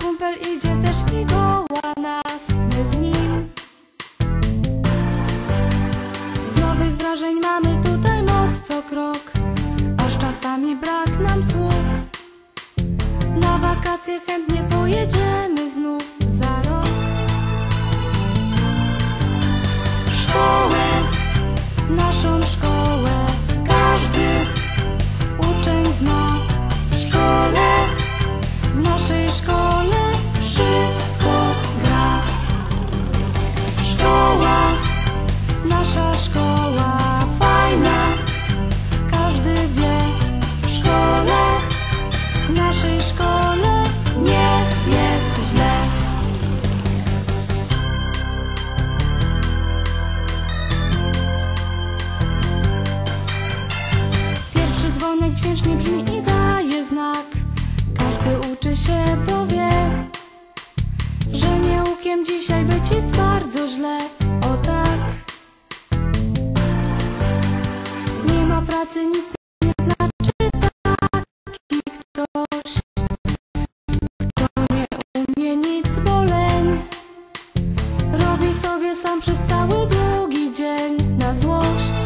kumpel idzie też i woła nas, my z nim. Nowych wrażeń mamy tutaj moc co krok, aż czasami brak nam słów. Na wakacje chętnie pojedziemy nasza szkoła fajna, każdy wie. W szkole, w naszej szkole nie jest źle. Pierwszy dzwonek dźwięcznie brzmi i daje znak. Każdy uczy się, bo wie, że nieukiem dzisiaj być jest bardzo źle. nic nie znaczy taki ktoś, kto nie umie nic boleń. Robi sobie sam przez cały długi dzień na złość.